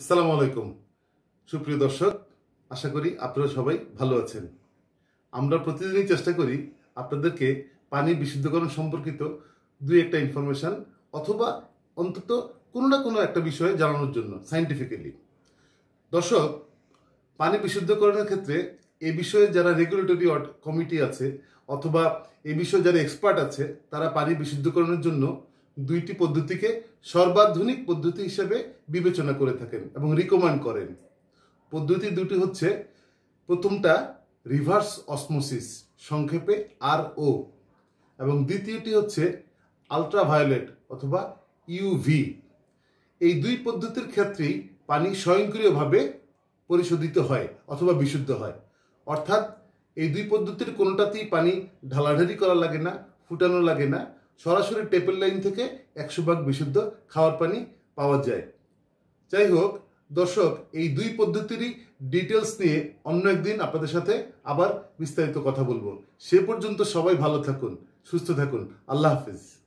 আসসালামু আলাইকুম। সুপ্রিয় দর্শক, আশা করি আপনারা সবাই ভালো আছেন। আমরা প্রতিদিনই চেষ্টা করি আপনাদেরকে পানি বিশুদ্ধকরণ সম্পর্কিত দুই একটা ইনফরমেশন অথবা অন্তত কোনো না কোনো একটা বিষয়ে জানানোর জন্য সাইন্টিফিক্যালি দর্শক, পানি বিশুদ্ধকরণের ক্ষেত্রে এ বিষয়ে যারা রেগুলেটরি কমিটি আছে অথবা এ বিষয়ে যারা এক্সপার্ট আছে, তারা পানি বিশুদ্ধকরণের জন্য দুইটি পদ্ধতিকে সর্বাধুনিক পদ্ধতি হিসেবে বিবেচনা করে থাকেন এবং রিকমেন্ড করেন। পদ্ধতি দুটি হচ্ছে, প্রথমটা রিভার্স অসমোসিস সংক্ষেপে আর ও এবং দ্বিতীয়টি হচ্ছে আলট্রাভায়োলেট অথবা ইউভি এই দুই পদ্ধতির ক্ষেত্রেই পানি স্বয়ংক্রিয়ভাবে পরিশোধিত হয় অথবা বিশুদ্ধ হয়। অর্থাৎ এই দুই পদ্ধতির কোনোটাতেই পানি ঢালাঢালি করা লাগে না, ফুটানো লাগে না সরাসরি টেপের লাইন থেকে একশো ভাগ বিশুদ্ধ খাওয়ার পানি পাওয়া যায়। যাই হোক দর্শক, এই দুই পদ্ধতিরই ডিটেলস নিয়ে অন্য একদিন আপনাদের সাথে আবার বিস্তারিত কথা বলব। সে পর্যন্ত সবাই ভালো থাকুন, সুস্থ থাকুন। আল্লাহ হাফিজ।